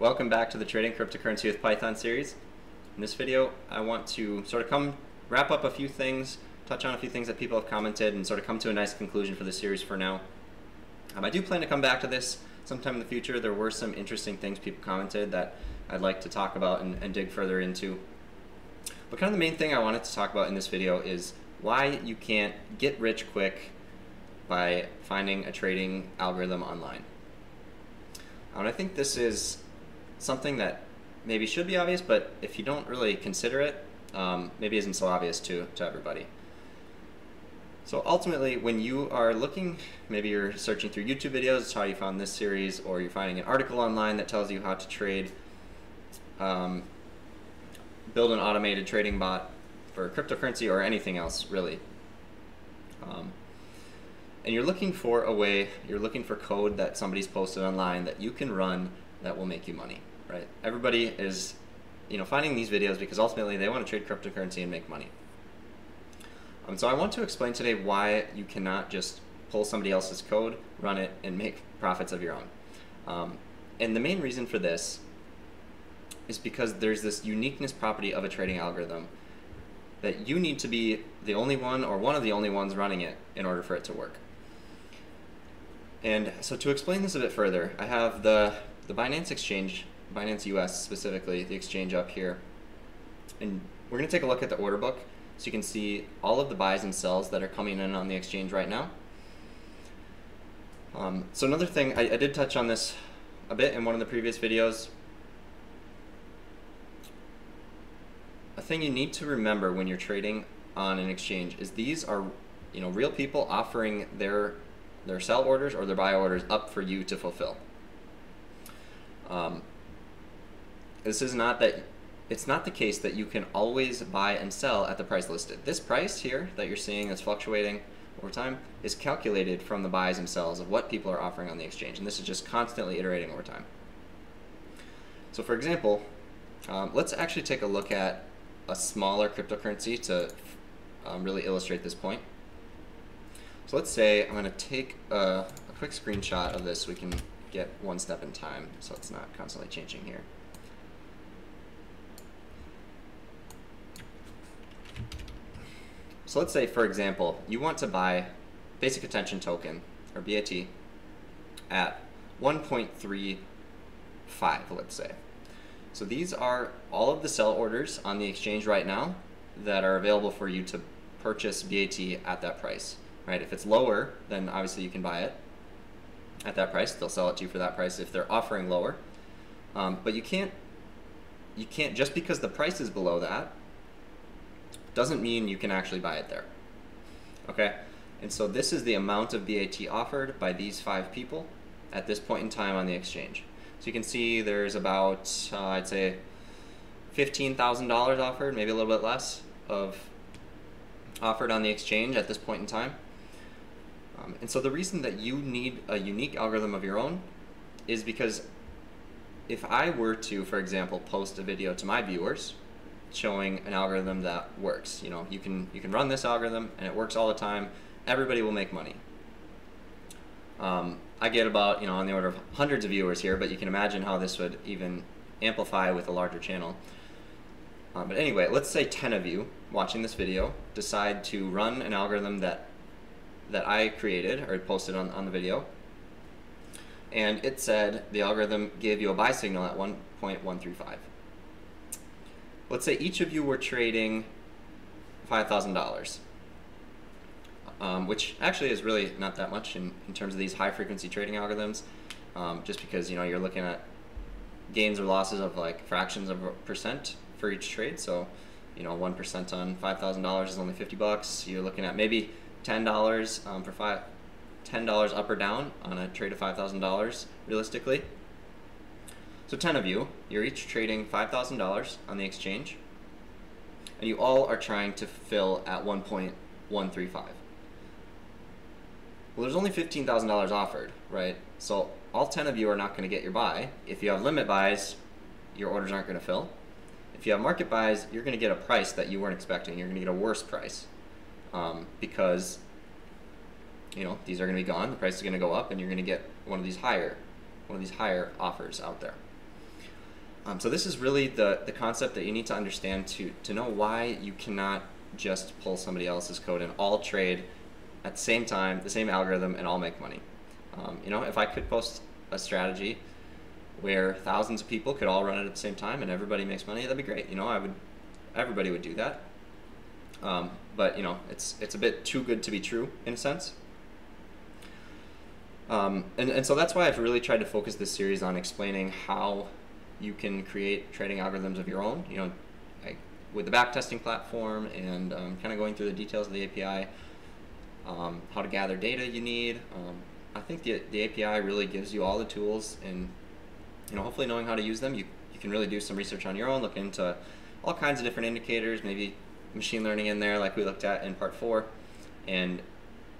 Welcome back to the Trading Cryptocurrency with Python series. In this video, I want to sort of come wrap up a few things, touch on a few things that people have commented, and sort of come to a nice conclusion for the series for now. Um, I do plan to come back to this sometime in the future. There were some interesting things people commented that I'd like to talk about and, and dig further into. But kind of the main thing I wanted to talk about in this video is why you can't get rich quick by finding a trading algorithm online. And I think this is something that maybe should be obvious, but if you don't really consider it, um, maybe isn't so obvious to, to everybody. So ultimately, when you are looking, maybe you're searching through YouTube videos, it's how you found this series, or you're finding an article online that tells you how to trade, um, build an automated trading bot for cryptocurrency or anything else, really. Um, and you're looking for a way, you're looking for code that somebody's posted online that you can run that will make you money right? Everybody is, you know, finding these videos because ultimately they want to trade cryptocurrency and make money. Um, so I want to explain today why you cannot just pull somebody else's code, run it, and make profits of your own. Um, and the main reason for this is because there's this uniqueness property of a trading algorithm that you need to be the only one or one of the only ones running it in order for it to work. And so to explain this a bit further, I have the, the Binance Exchange Binance US specifically, the exchange up here. And we're going to take a look at the order book so you can see all of the buys and sells that are coming in on the exchange right now. Um, so another thing, I, I did touch on this a bit in one of the previous videos. A thing you need to remember when you're trading on an exchange is these are you know real people offering their their sell orders or their buy orders up for you to fulfill. Um, this is not that it's not the case that you can always buy and sell at the price listed. This price here that you're seeing that's fluctuating over time is calculated from the buys and sells of what people are offering on the exchange. And this is just constantly iterating over time. So for example, um, let's actually take a look at a smaller cryptocurrency to um, really illustrate this point. So let's say I'm going to take a, a quick screenshot of this so we can get one step in time so it's not constantly changing here. So let's say, for example, you want to buy basic attention token, or BAT, at 1.35, let's say. So these are all of the sell orders on the exchange right now that are available for you to purchase BAT at that price, right? If it's lower, then obviously you can buy it at that price. They'll sell it to you for that price if they're offering lower. Um, but you can't, you can't, just because the price is below that, doesn't mean you can actually buy it there. Okay? And so this is the amount of BAT offered by these five people at this point in time on the exchange. So you can see there's about, uh, I'd say, $15,000 offered, maybe a little bit less, of offered on the exchange at this point in time. Um, and so the reason that you need a unique algorithm of your own is because if I were to, for example, post a video to my viewers, showing an algorithm that works. You know, you can you can run this algorithm and it works all the time. Everybody will make money. Um, I get about you know on the order of hundreds of viewers here, but you can imagine how this would even amplify with a larger channel. Uh, but anyway, let's say 10 of you watching this video decide to run an algorithm that that I created or posted on, on the video. And it said the algorithm gave you a buy signal at 1.135 let's say each of you were trading $5,000, um, which actually is really not that much in, in terms of these high frequency trading algorithms, um, just because you know you're looking at gains or losses of like fractions of a percent for each trade. So, you know, one percent on five thousand dollars is only fifty bucks. You're looking at maybe ten dollars um, for five, ten dollars up or down on a trade of five thousand dollars realistically. So 10 of you, you're each trading $5,000 on the exchange, and you all are trying to fill at 1.135. Well, there's only $15,000 offered, right? So all 10 of you are not going to get your buy. If you have limit buys, your orders aren't going to fill. If you have market buys, you're going to get a price that you weren't expecting. You're going to get a worse price um, because you know these are going to be gone. The price is going to go up, and you're going to get one of these higher, one of these higher offers out there. Um, so this is really the, the concept that you need to understand to, to know why you cannot just pull somebody else's code and all trade at the same time, the same algorithm, and all make money. Um, you know, if I could post a strategy where thousands of people could all run it at the same time and everybody makes money, that'd be great. You know, I would, everybody would do that. Um, but you know, it's it's a bit too good to be true in a sense. Um, and, and so that's why I've really tried to focus this series on explaining how you can create trading algorithms of your own. You know, with the backtesting platform and um, kind of going through the details of the API, um, how to gather data you need. Um, I think the, the API really gives you all the tools and you know hopefully knowing how to use them you, you can really do some research on your own look into all kinds of different indicators maybe machine learning in there like we looked at in part four and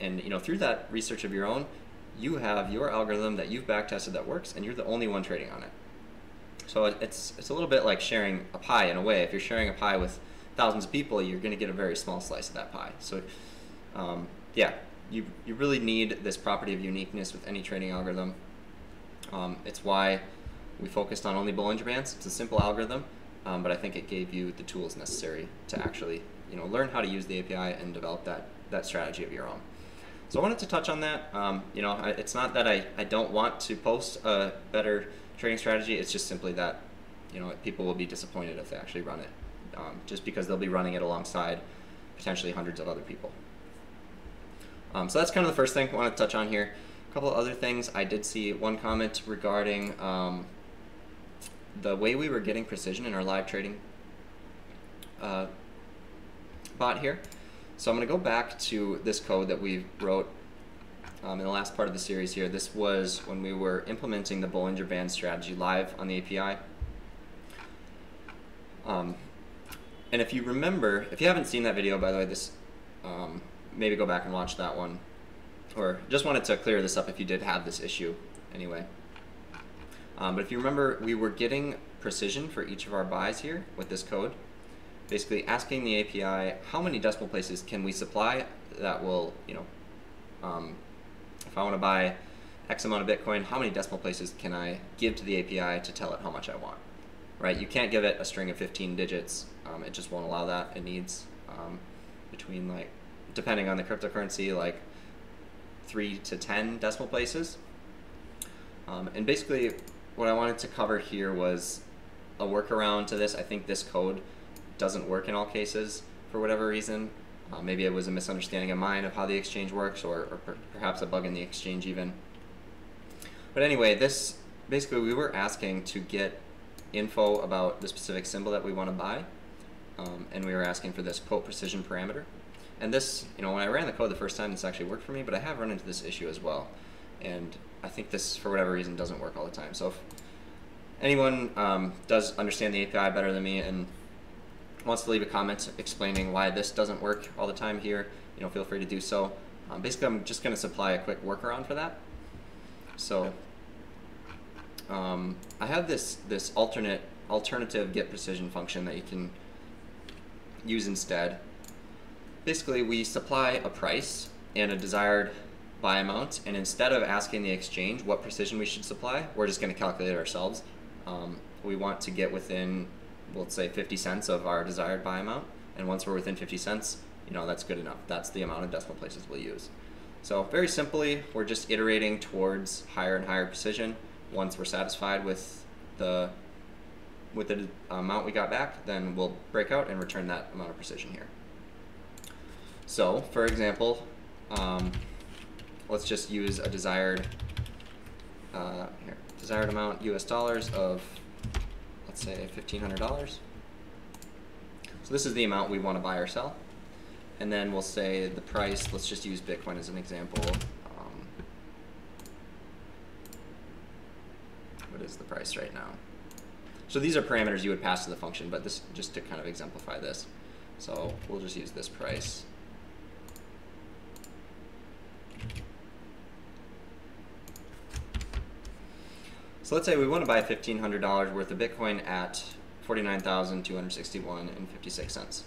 and you know through that research of your own you have your algorithm that you've back tested that works and you're the only one trading on it so it's it's a little bit like sharing a pie in a way if you're sharing a pie with thousands of people you're going to get a very small slice of that pie so um, yeah you, you really need this property of uniqueness with any trading algorithm um, it's why we focused on only Bollinger Bands. It's a simple algorithm, um, but I think it gave you the tools necessary to actually you know learn how to use the API and develop that that strategy of your own. So I wanted to touch on that. Um, you know, I, it's not that I, I don't want to post a better trading strategy. It's just simply that you know people will be disappointed if they actually run it, um, just because they'll be running it alongside potentially hundreds of other people. Um, so that's kind of the first thing I want to touch on here. A couple of other things. I did see one comment regarding um, the way we were getting precision in our live trading uh, bot here. So I'm going to go back to this code that we wrote um, in the last part of the series here. This was when we were implementing the Bollinger Band strategy live on the API. Um, and if you remember, if you haven't seen that video, by the way, this um, maybe go back and watch that one. Or just wanted to clear this up if you did have this issue anyway. Um, but if you remember, we were getting precision for each of our buys here with this code. Basically asking the API, how many decimal places can we supply that will, you know, um, if I want to buy X amount of Bitcoin, how many decimal places can I give to the API to tell it how much I want? Right? You can't give it a string of 15 digits. Um, it just won't allow that. It needs um, between like, depending on the cryptocurrency, like three to 10 decimal places. Um, and basically what I wanted to cover here was a workaround to this. I think this code doesn't work in all cases for whatever reason. Uh, maybe it was a misunderstanding of mine of how the exchange works or, or per perhaps a bug in the exchange even. But anyway, this basically we were asking to get info about the specific symbol that we want to buy. Um, and we were asking for this quote precision parameter. And this, you know, when I ran the code the first time, this actually worked for me, but I have run into this issue as well. And I think this, for whatever reason, doesn't work all the time. So if anyone um, does understand the API better than me and wants to leave a comment explaining why this doesn't work all the time here, you know, feel free to do so. Um, basically, I'm just going to supply a quick workaround for that. So um, I have this this alternate alternative get precision function that you can use instead basically we supply a price and a desired buy amount, and instead of asking the exchange what precision we should supply, we're just going to calculate it ourselves. Um, we want to get within, let's say 50 cents of our desired buy amount, and once we're within 50 cents, you know, that's good enough. That's the amount of decimal places we'll use. So very simply, we're just iterating towards higher and higher precision. Once we're satisfied with the with the amount we got back, then we'll break out and return that amount of precision here. So, for example, um, let's just use a desired uh, here, desired amount US dollars of, let's say, $1,500. So this is the amount we want to buy or sell. And then we'll say the price, let's just use Bitcoin as an example. Um, what is the price right now? So these are parameters you would pass to the function, but this just to kind of exemplify this. So we'll just use this price. So let's say we want to buy $1,500 worth of Bitcoin at 49,261 and 56 cents.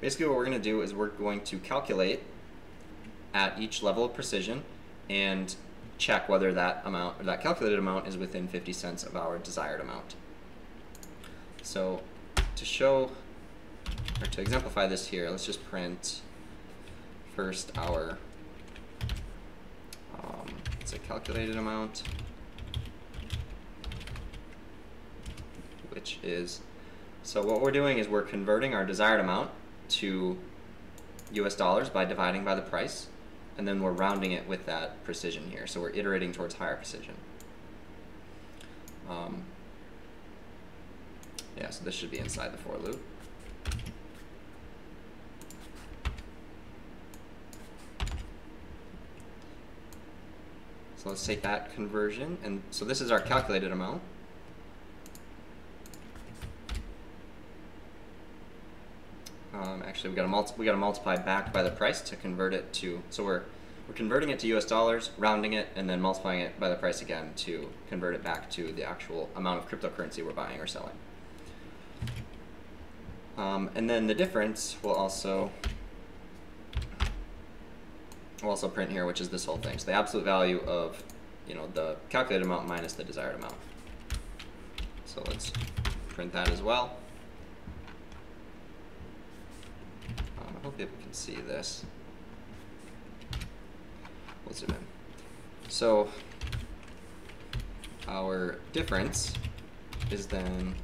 Basically what we're going to do is we're going to calculate at each level of precision and check whether that amount or that calculated amount is within 50 cents of our desired amount. So to show, or to exemplify this here, let's just print first our, um, it's a calculated amount, which is, so what we're doing is we're converting our desired amount to US dollars by dividing by the price, and then we're rounding it with that precision here. So we're iterating towards higher precision. Um, yeah, so this should be inside the for loop. So let's take that conversion, and so this is our calculated amount. Um, actually, we got to multi we got to multiply back by the price to convert it to. So we're we're converting it to U.S. dollars, rounding it, and then multiplying it by the price again to convert it back to the actual amount of cryptocurrency we're buying or selling. Um, and then the difference will also will also print here, which is this whole thing. So the absolute value of you know the calculated amount minus the desired amount. So let's print that as well. Um, I hope people can see this. We'll zoom in. So our difference is then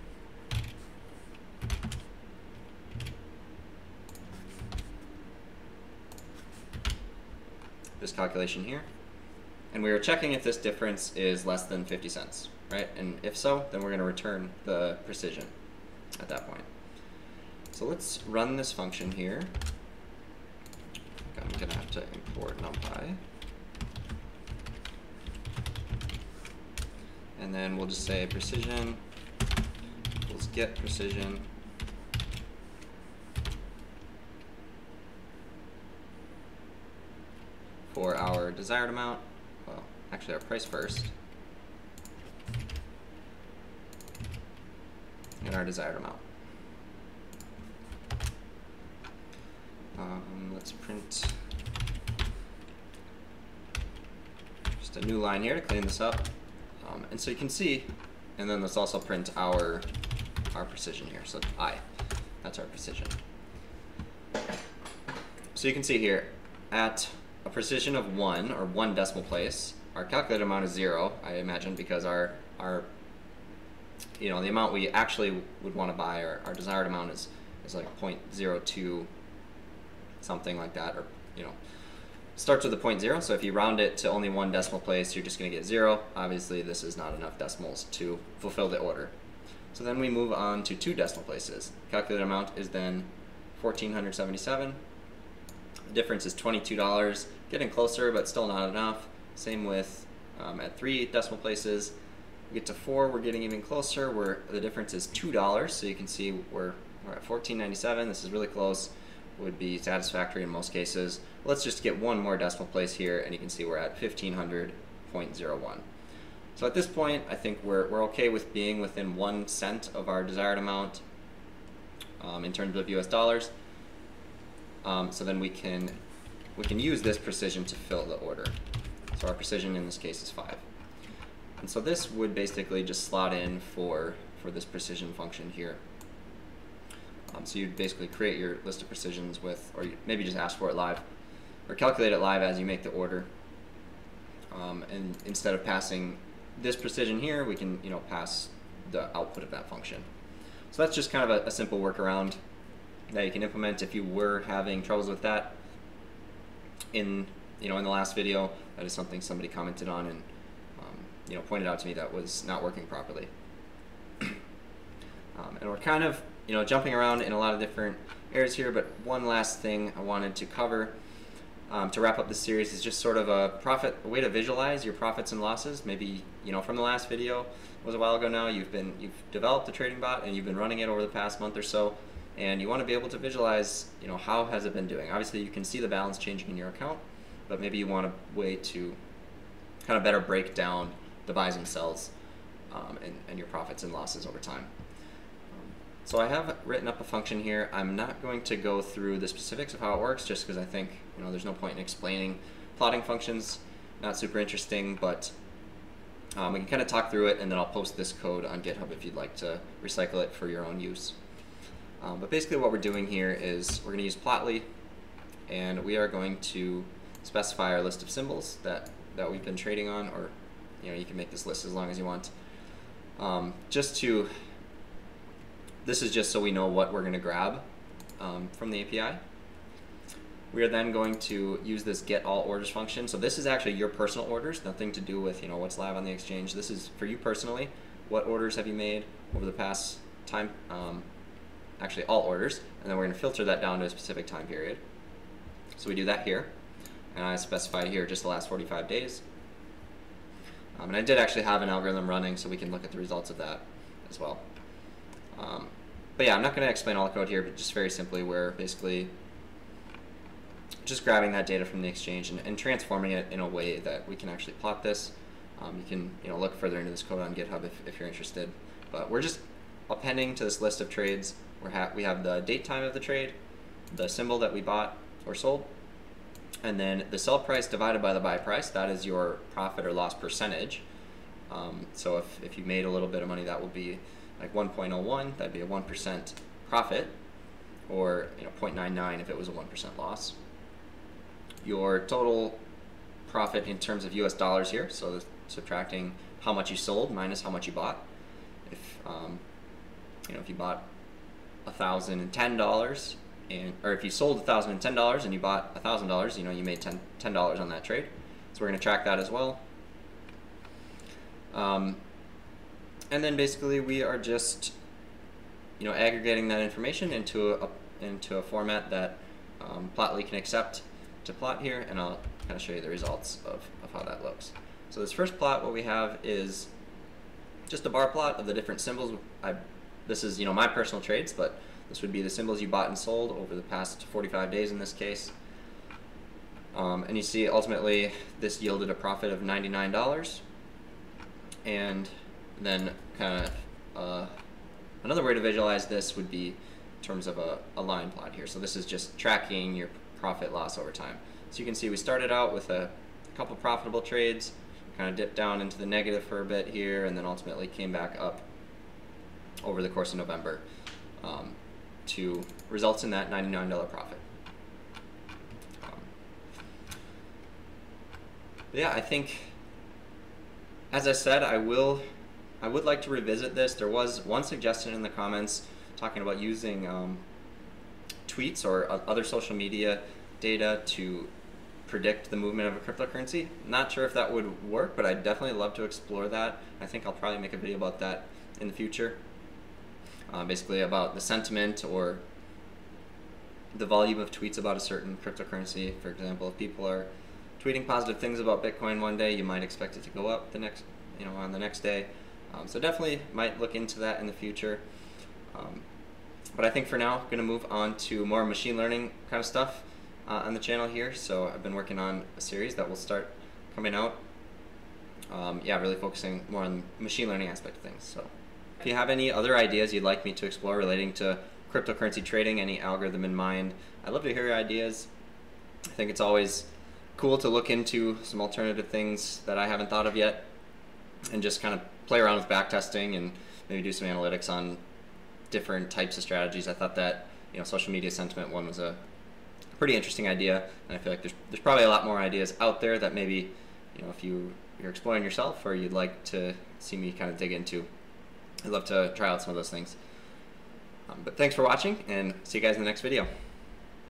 this calculation here. And we are checking if this difference is less than 50 cents, right? And if so, then we're going to return the precision at that point. So let's run this function here. I'm to have to import NumPy. And then we'll just say precision equals get precision for our desired amount, well, actually our price first, and our desired amount. Um, let's print just a new line here to clean this up. Um, and so you can see, and then let's also print our our precision here. So I, that's our precision. So you can see here, at a precision of one or one decimal place. Our calculated amount is zero, I imagine, because our our you know the amount we actually would want to buy or our desired amount is is like 0.02 something like that or you know starts with a point zero so if you round it to only one decimal place you're just going to get zero obviously this is not enough decimals to fulfill the order so then we move on to two decimal places calculated amount is then 1477 the difference is $22, getting closer, but still not enough. Same with um, at three decimal places. We get to four, we're getting even closer, where the difference is $2. So you can see we're, we're at $14.97. This is really close, would be satisfactory in most cases. Let's just get one more decimal place here, and you can see we're at 1500.01. So at this point, I think we're, we're okay with being within one cent of our desired amount um, in terms of US dollars. Um, so then we can we can use this precision to fill the order. So our precision in this case is five. And so this would basically just slot in for for this precision function here. Um, so you'd basically create your list of precisions with, or maybe just ask for it live, or calculate it live as you make the order. Um, and instead of passing this precision here, we can you know pass the output of that function. So that's just kind of a, a simple workaround that you can implement if you were having troubles with that. In you know in the last video, that is something somebody commented on and um, you know pointed out to me that was not working properly. um, and we're kind of you know jumping around in a lot of different areas here, but one last thing I wanted to cover um, to wrap up this series is just sort of a profit a way to visualize your profits and losses. Maybe you know from the last video was a while ago now. You've been you've developed a trading bot and you've been running it over the past month or so and you want to be able to visualize, you know, how has it been doing. Obviously, you can see the balance changing in your account, but maybe you want a way to kind of better break down the buys and sells um, and, and your profits and losses over time. So I have written up a function here. I'm not going to go through the specifics of how it works just because I think, you know, there's no point in explaining plotting functions. Not super interesting, but Um, we can kind of talk through it, and then I'll post this code on GitHub if you'd like to recycle it for your own use. Um, but basically what we're doing here is we're going to use Plotly, and we are going to specify our list of symbols that, that we've been trading on, or you know you can make this list as long as you want. Um, just to, this is just so we know what we're going to grab um, from the API. We are then going to use this get all orders function. So this is actually your personal orders, nothing to do with you know what's live on the exchange. This is for you personally. What orders have you made over the past time? Um, actually, all orders, and then we're going to filter that down to a specific time period. So we do that here, and I specified here just the last 45 days. Um, and I did actually have an algorithm running, so we can look at the results of that as well. Um, but yeah, I'm not going to explain all the code here, but just very simply, we're basically just grabbing that data from the exchange and, and, transforming it in a way that we can actually plot this. Um, you can you know look further into this code on GitHub if, if you're interested. But we're just appending to this list of trades. we ha we have the date time of the trade, the symbol that we bought or sold, and then the sell price divided by the buy price. That is your profit or loss percentage. Um, so if, if you made a little bit of money, that will be like 1.01. That'd be a 1% profit, or you know 0.99 if it was a 1% loss your total profit in terms of US dollars here, so subtracting how much you sold minus how much you bought. If um, you know if you bought thousand and ten dollars and or if you sold thousand and ten dollars and you bought thousand dollars, you know you made ten dollars on that trade. So we're going to track that as well. Um, and then basically we are just you know aggregating that information into a into a format that um, Plotly can accept to plot here, and I'll kind of show you the results of, of how that looks. So this first plot, what we have is just a bar plot of the different symbols. I, this is you know my personal trades, but this would be the symbols you bought and sold over the past 45 days in this case. Um, and you see ultimately this yielded a profit of $99. And then kind of uh, another way to visualize this would be in terms of a, a line plot here. So this is just tracking your profit loss over time. So you can see we started out with a couple profitable trades, kind of dipped down into the negative for a bit here, and then ultimately came back up over the course of November um, to results in that $99 profit. Um, yeah, I think, as I said, I will, I would like to revisit this. There was one suggestion in the comments talking about using um, tweets or other social media data to predict the movement of a cryptocurrency. Not sure if that would work, but I'd definitely love to explore that. I think I'll probably make a video about that in the future. Uh, basically about the sentiment or the volume of tweets about a certain cryptocurrency. For example, if people are tweeting positive things about Bitcoin one day, you might expect it to go up the next, you know, on the next day. Um, so definitely might look into that in the future. Um, but I think for now, I'm going to move on to more machine learning kind of stuff uh, on the channel here. So I've been working on a series that will start coming out. Um, yeah, really focusing more on machine learning aspect of things. So if you have any other ideas you'd like me to explore relating to cryptocurrency trading, any algorithm in mind, I'd love to hear your ideas. I think it's always cool to look into some alternative things that I haven't thought of yet and just kind of play around with backtesting and maybe do some analytics on different types of strategies. I thought that you know social media sentiment one was a pretty interesting idea, and I feel like there's there's probably a lot more ideas out there that maybe you know if you you're exploring yourself or you'd like to see me kind of dig into. I'd love to try out some of those things. Um, but thanks for watching, and see you guys in the next video.